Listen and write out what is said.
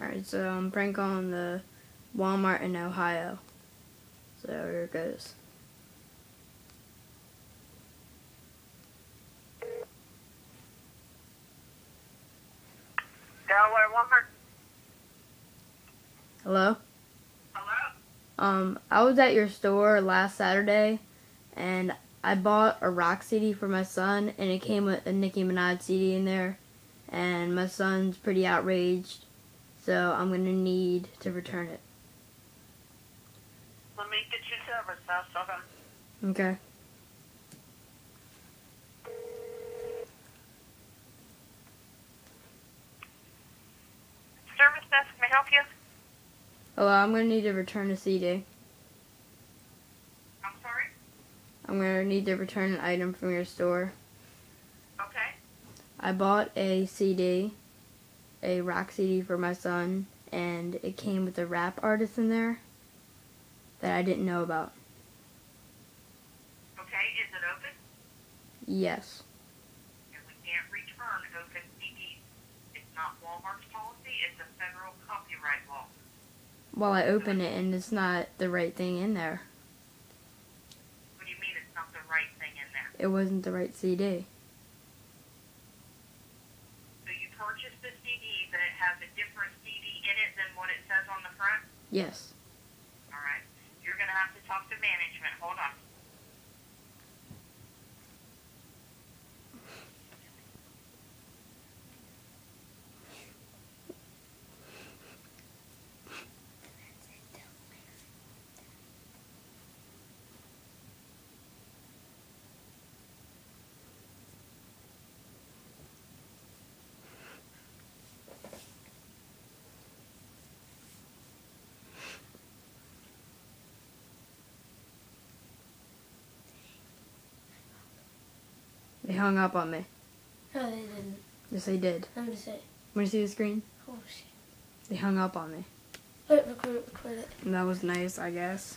Alright, so I'm prank calling the Walmart in Ohio. So here it goes. Delaware Walmart. Hello? Hello? Um, I was at your store last Saturday and I bought a rock CD for my son and it came with a Nicki Minaj CD in there and my son's pretty outraged so I'm gonna need to return it. Let me get you service desk. Okay. Okay. Service desk, may I help you? Oh, Hello, I'm gonna need to return a CD. I'm sorry? I'm gonna need to return an item from your store. Okay. I bought a CD, a rock CD for my son, and it came with a rap artist in there that I didn't know about. Okay, is it open? Yes. And we can't return open CDs. It's not Walmart's policy, it's a federal copyright law. Well, I open it and it's not the right thing in there. What do you mean it's not the right thing in there? It wasn't the right CD. So you purchased the CD, but it has a different CD in it than what it says on the front? Yes. Alright. You're gonna have to talk to management. Hold on. They hung up on me. No, they didn't. Yes, they did. Let me see. Want to see the screen? Oh shit. They hung up on me. Wait, record, record it. And that was nice, I guess.